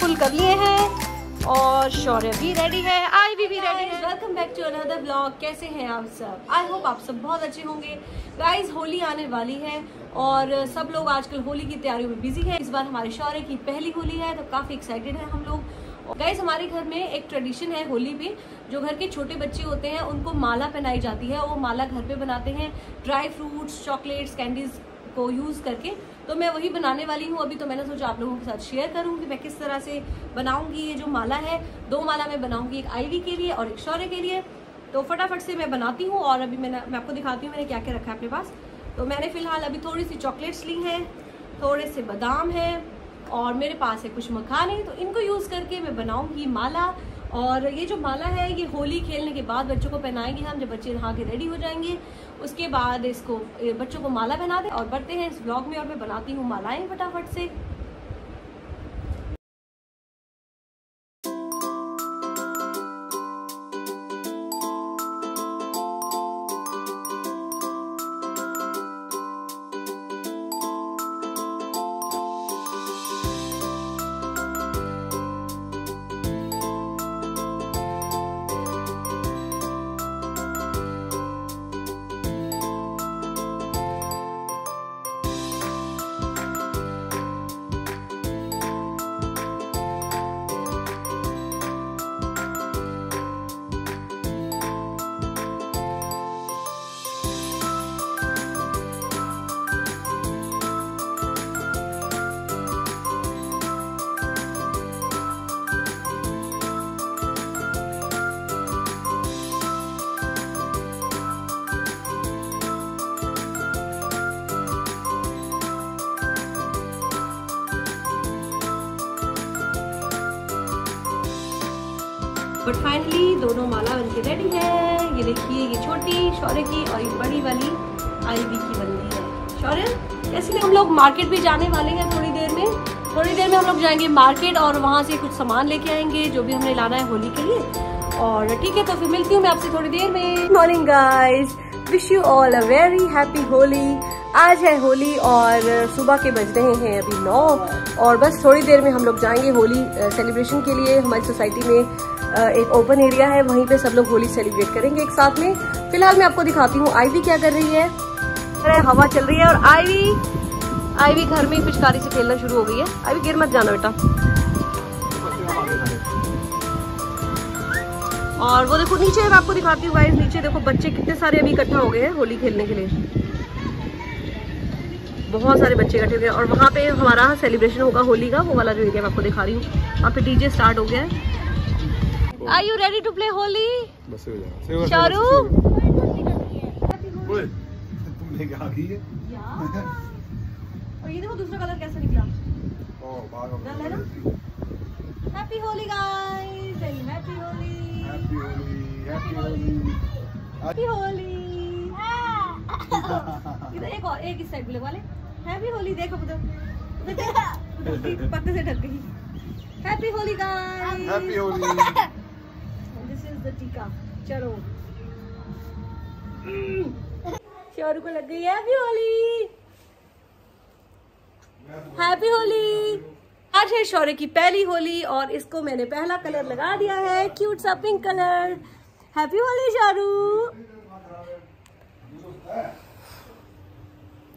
Full कर लिए हैं और शौर्य भी रेडी है आई भी, भी रेडी है। Welcome back to another blog कैसे हैं आप सब? आई होप आप सब बहुत अच्छे होंगे। गाइस होली आने वाली है और सब लोग आजकल होली की तैयारियों में बिज़ी हैं। इस बार हमारे शौर्य की पहली होली है तो काफ़ी एक्साइटेड है हम लोग। गाइस हमारे घर में एक ट्रेडिशन है होली पे जो घर के छोटे बच्चे होते हैं उनको माला पहनाई जाती है। वो माला घर पे बनाते हैं। ड्राई फ्रूट्स चॉकलेट्स कैंडीज को यूज़ करके तो मैं वही बनाने वाली हूँ। अभी तो मैंने सोचा आप लोगों के साथ शेयर करूँगी मैं किस तरह से बनाऊँगी ये जो माला है। दो माला मैं बनाऊँगी, एक आईवी के लिए और एक शौर्य के लिए। तो फटाफट से मैं बनाती हूँ और अभी मैंने, मैं आपको दिखाती हूँ मैंने क्या क्या रखा है अपने पास। तो मैंने फ़िलहाल अभी थोड़ी सी चॉकलेट्स ली हैं, थोड़े से बादाम हैं और मेरे पास है कुछ मखाने। तो इनको यूज़ करके मैं बनाऊँगी माला। और ये जो माला है, ये होली खेलने के बाद बच्चों को पहनाएँगे हम, जब बच्चे नहा के रेडी हो जाएँगे। उसके बाद इसको बच्चों को माला पहना दें और बढ़ते हैं इस ब्लॉग में और मैं बनाती हूँ मालाएँ फटाफट से। बट फाइनली दोनों माला बनके रेडी है। ये देखिए, ये छोटी शौर्य की और ये बड़ी वाली आईवी की बन रही है। शौर्य इसलिए हम लोग मार्केट भी जाने वाले हैं थोड़ी देर में। थोड़ी देर में हम लोग जाएँगे मार्केट और वहाँ से कुछ सामान लेके आएँगे, जो भी हमने लाना है होली के लिए। और ठीक है तो फिर मिलती हूँ मैं आपसे थोड़ी देर में। Morning guys wish you all a very happy Holi आज है होली और सुबह के बज रहे हैं अभी नौ और बस थोड़ी देर में हम लोग जाएँगे होली सेलिब्रेशन के लिए। हमारी सोसाइटी में एक ओपन एरिया है, वहीं पे सब लोग होली सेलिब्रेट करेंगे एक साथ में। फ़िलहाल मैं आपको दिखाती हूँ आईवी क्या कर रही है। हवा चल रही है और आईवी आईवी घर में पिचकारी से खेलना शुरू हो गई है। आईवी गिर मत जाना बेटा। और वो देखो, नीचे मैं आपको दिखाती हूँ नीचे देखो, बच्चे कितने सारे अभी इकट्ठा हो गए हैं होली खेलने के लिए। बहुत सारे बच्चे इकट्ठे हो गए और वहाँ पे हमारा सेलिब्रेशन होगा होली का वो वाला जो एरिया मैं आपको दिखा रही हूँ। वहाँ पे डीजे स्टार्ट हो गया है। Are you ready to play Holi? शारू तुमने क्या की है? और ये देखो दूसरा कलर कैसा निकला। डल है ना? Happy Holi guys happy Holi. Happy Holi happy Holi. Happy Holi. इधर एक और एक इस साइड पे लगवा ले हैप्पी होली देखो पत्ते से ढक गई। Happy Holi guys happy Holi this is the tika चलो। शोरू को लग गई हैप्पी होली हैप्पी होली आज है शौर्य की पहली होली और इसको मैंने पहला कलर लगा दिया है। क्यूट सा pink colour happy Holi Sharu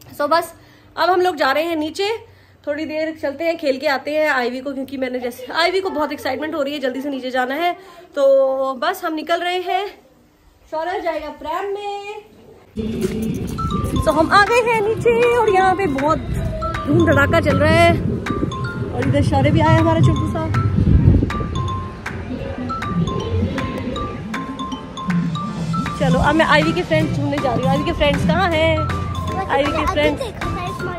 so so, बस अब हम लोग जा रहे हैं नीचे। थोड़ी देर चलते हैं खेल के आते हैं आईवी को क्योंकि मैंने जैसे आईवी को बहुत एक्साइटमेंट हो रही है जल्दी से नीचे जाना है। तो बस हम निकल रहे हैं। शौर्य जाएगा प्रैम में। तो हम आ गए हैं नीचे और यहाँ पे बहुत धूम धड़ाका चल रहा है। और इधर शौर्य भी आया हमारा छोटू सा। चलो अब मैं आईवी के फ्रेंड्स ढूँढने जा रही हूँ। आईवी के फ्रेंड्स कहाँ हैं? आईवी के फ्रेंड्स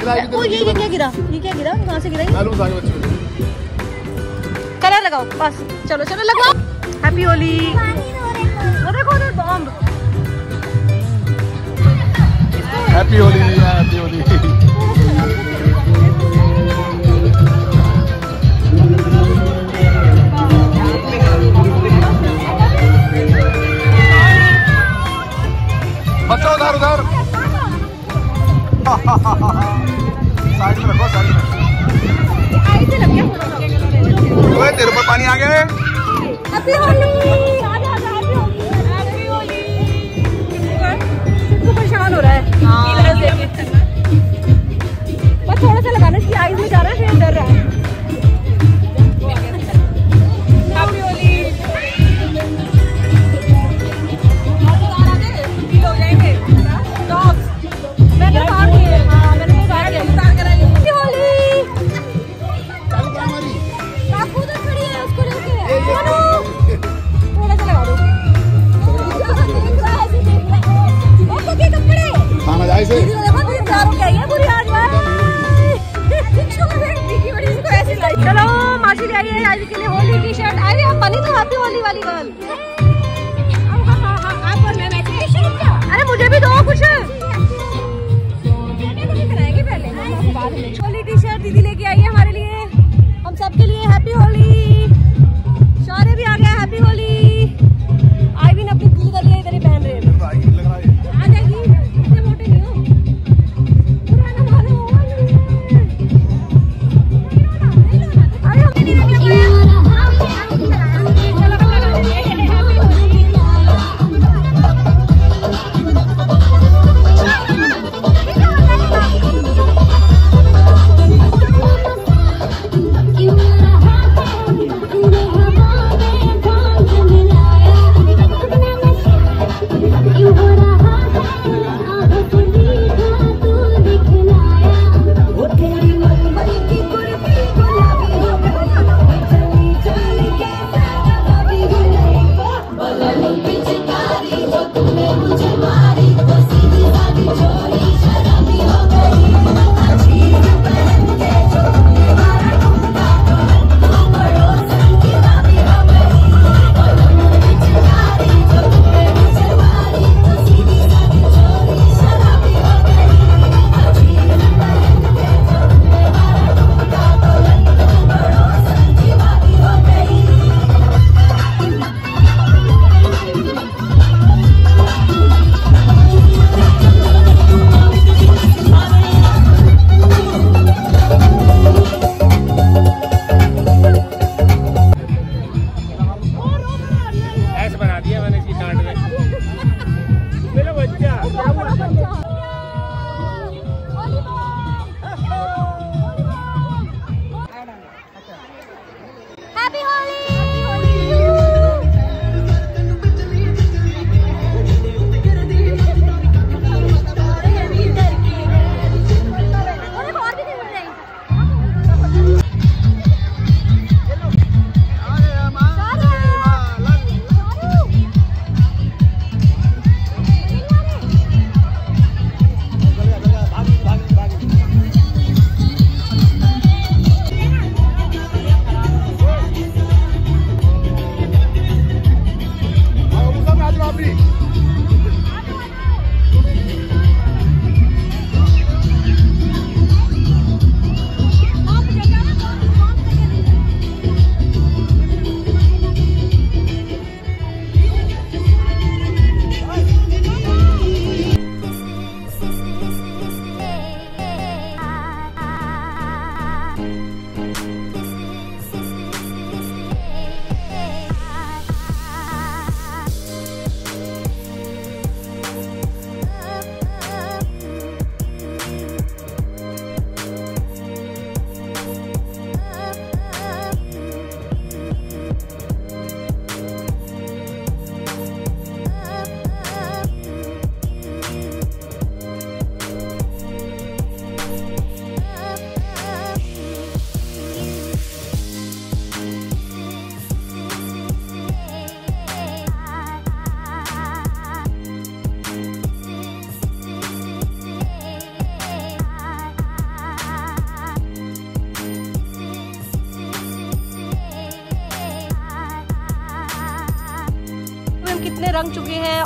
ओ ये ये क्या गिरा? ये क्या गिरा? कहाँ से गिरा कलर लगाओ बस। चलो चलो लगाओ। हैप्पी होली वो देखो उधर bomb. Happy Holi happy Holi बच्चों उधर उधर। तेरे ऊपर पानी आ गया है। परेशान हो रहा है। कलर्स बस थोड़ा सा लगाना इसकी आईज में जा है रहा है। है, आज के लिए होली की शर्ट अरे, आप बनी तो हैप्पी होली वाली, गर्ल। अरे, मुझे भी दो कुछ। होली टी शर्ट दीदी लेके आई है हमारे लिए। हम सबके लिए हैप्पी होली।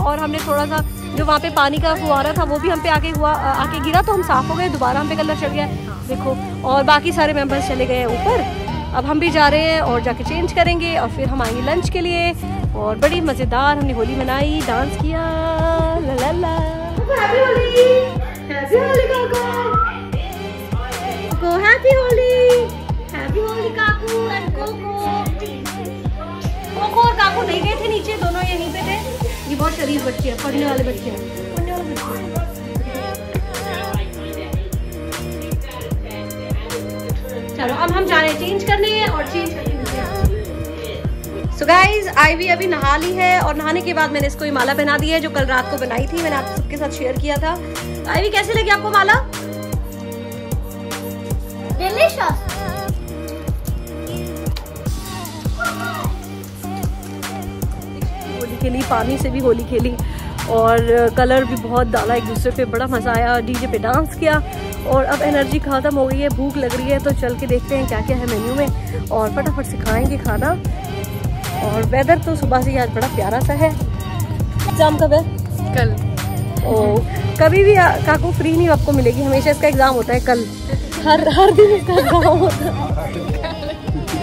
और हमने थोड़ा सा जो वहाँ पे पानी का फुहारा था, वो भी हम पे आके हुआ आके गिरा तो हम साफ़ हो गए, दोबारा हम पे कलर चढ़ गया। देखो, और बाकी सारे मेंबर्स चले गए ऊपर। अब हम भी जा रहे हैं और जाके चेंज करेंगे और फिर हम आएँगे लंच के लिए। और बड़ी मज़ेदार हमने होली मनाई डांस किया ला ला कोको! और काकू नहीं गए थे नीचे, दोनों यहीं पे थे। ये बहुत शरीफ बच्चे हैं, पढ़ने वाले बच्चे हैं। पढ़ने वाले बच्चे हैं। चलो, अब हम जा रहे हैं चेंज करने और चेंज सो गाइज़ आईवी अभी नहा ली है और नहाने के बाद मैंने इसको ये माला पहना दी है, जो कल रात को बनाई थी, मैंने आप सबके साथ शेयर किया था। आईवी कैसे लगी आपको माला? डिलीशियस खेली पानी से भी होली खेली और कलर भी बहुत डाला एक दूसरे पे बड़ा मज़ा आया डीजे पे डांस किया और अब एनर्जी ख़त्म हो गई है भूख लग रही है तो चल के देखते हैं क्या क्या है मेन्यू में और फटाफट से खाएँगे खाना और वेदर तो सुबह से ही आज बड़ा प्यारा सा है। एग्ज़ाम कब है? कल। ओ कभी भी काकू फ्री नहीं आपको मिलेगी हमेशा इसका एग्ज़ाम होता है कल। हर हर दिन इसका एग्ज़ाम होता है।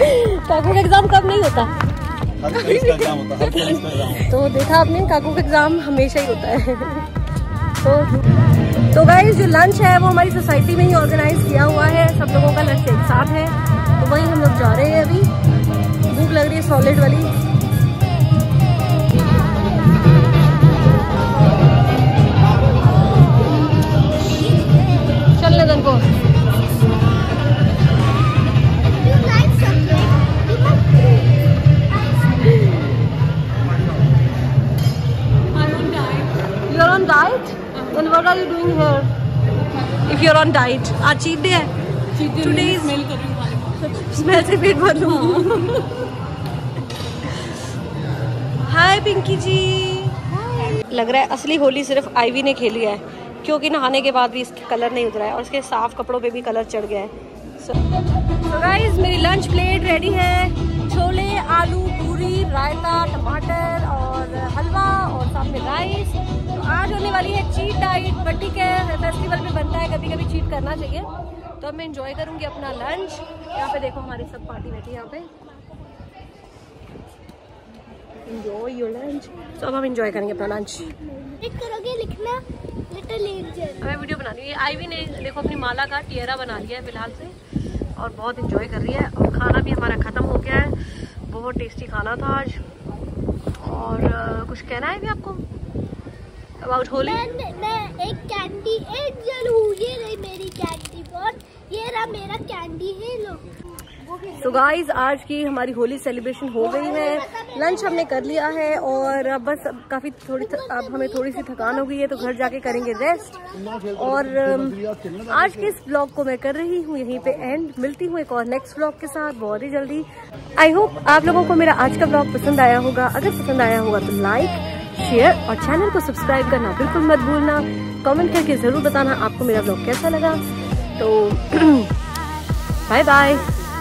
काकू का एग्ज़ाम कब नहीं होता? तो देखा आपने, काकू का एग्ज़ाम हमेशा ही होता है। तो तो गाइस जो लंच है, वो हमारी सोसाइटी में ही ऑर्गेनाइज किया हुआ है। सब लोगों का लंच एक साथ है। तो वहीं हम लोग जा रहे हैं अभी। भूख लग रही है सॉलिड वाली। चल लगन को Diet? Then what are you doing here? If you're on diet, आज cheat day है. Today is smell कर रही हूँ स्मेल से पेट भर लूँ. हाय पिंकी जी. लग रहा है असली होली सिर्फ़ आईवी ने खेली है क्योंकि नहाने के बाद भी इसके कलर नहीं उतरा है और इसके साफ़ कपड़ों पे भी कलर चढ़ गया है सो गाइस मेरी लंच प्लेट रेडी है छोले आलू आज होने वाली है चीट डाइट बट ठीक है फेस्टिवल में बनता है कभी कभी चीट करना चाहिए। तो अब मैं इंजॉय करूँगी अपना लंच यहाँ पे देखो हमारी सब पार्टी बैठी यहाँ पे। Enjoy your lunch तो अब हम enjoy करेंगे अपना लंच एक करोगे लिखना? लिटिल एंजल हमें वीडियो बनानी है। आईवी ने देखो अपनी माला का टियरा बना लिया है फ़िलहाल से। और बहुत इंजॉय कर रही है। और खाना भी हमारा ख़त्म हो गया है। बहुत टेस्टी खाना था आज। और कुछ कहना है भी आपको? अबाउट होली मैं मैं एक कैंडी एंजल हूँ ये रही मेरी कैंडी बॉट ये रहा मेरा कैंडी है लो तो गाइस आज की हमारी होली सेलिब्रेशन हो गई है। लंच हमने कर लिया है और अब बस अब काफ़ी थोड़ी अब हमें थोड़ी सी थकान हो गई है तो घर जाके करेंगे रेस्ट और आज के इस ब्लॉग को मैं कर रही हूँ यहीं पे एंड मिलती हूँ एक और नेक्स्ट ब्लॉग के साथ बहुत ही जल्दी। आई होप आप लोगों को मेरा आज का ब्लॉग पसंद आया होगा। अगर पसंद आया होगा तो लाइक शेयर और चैनल को सब्सक्राइब करना बिल्कुल मत भूलना। कमेंट करके ज़रूर बताना आपको मेरा ब्लॉग कैसा लगा। तो bye bye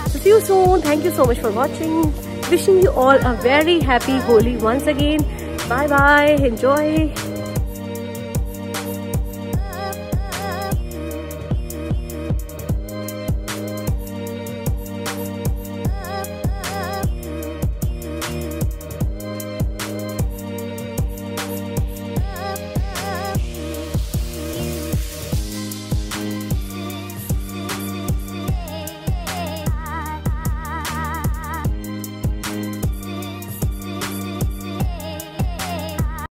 see you soon thank you so much for watching wishing you all a very happy Holi once again bye bye enjoy